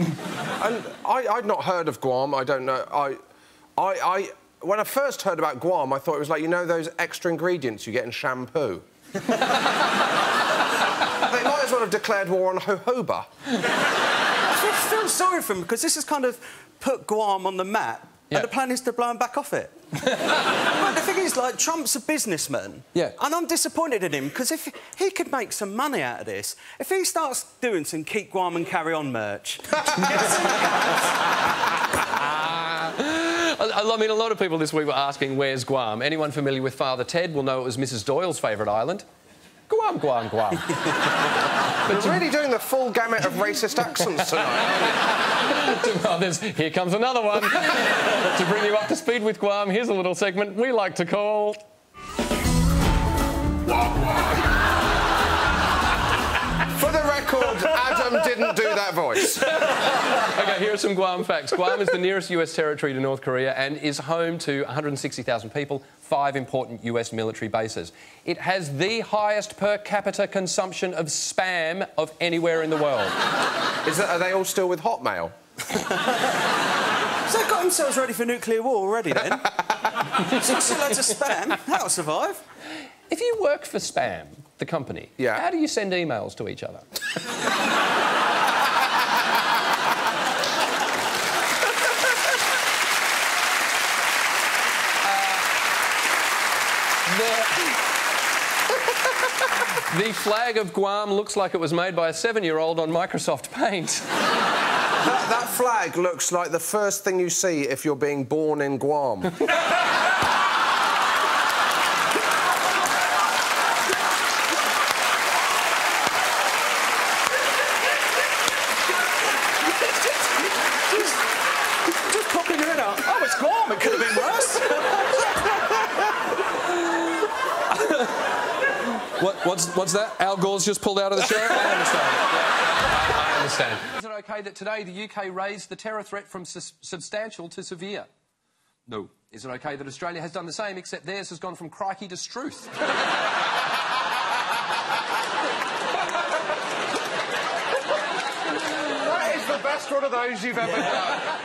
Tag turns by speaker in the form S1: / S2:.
S1: and I, I'd not heard of Guam. I don't know. I, I, I, when I first heard about Guam, I thought it was like you know those extra ingredients you get in shampoo. they might as well have declared war on jojoba.
S2: I feel sorry for him because this has kind of put Guam on the map,
S3: Yeah.
S2: and the plan is to blow him back off it. But the thing is, like, Trump's a businessman.
S3: Yeah.
S2: And I'm disappointed in him because if he could make some money out of this, if he starts doing some Keep Guam and Carry On merch,
S3: I, I mean, a lot of people this week were asking, where's Guam? Anyone familiar with Father Ted will know it was Mrs Doyle's favourite island. Guam, Guam, Guam.
S1: You're really doing the full gamut of racist accents tonight.
S3: well, there's, here comes another one. to bring you up to speed with Guam, here's a little segment we like to call...
S1: For the record, Adam didn't do that voice.
S3: OK, here are some Guam facts. Guam is the nearest US territory to North Korea and is home to 160,000 people, five important US military bases. It has the highest per capita consumption of spam of anywhere in the world.
S1: Is that, are they all still with Hotmail?
S2: so they've got themselves ready for nuclear war already then. so still loads of spam, that'll survive.
S3: If you work for Spam, the company,
S1: Yeah.
S3: how do you send emails to each other? The... the flag of Guam looks like it was made by a seven-year-old on Microsoft Paint.
S1: That, that flag looks like the first thing you see if you're being born in Guam.
S2: Just popping your head out. Oh, it's Guam, it could have been
S3: What, what's, what's that? Al Gore's just pulled out of the chair? I understand. Yeah, I, I understand. Is it OK that today the UK raised the terror threat from sus- substantial to severe? No. Is it OK that Australia has done the same, except theirs has gone from crikey to struth?
S1: that is the best one of those you've ever done.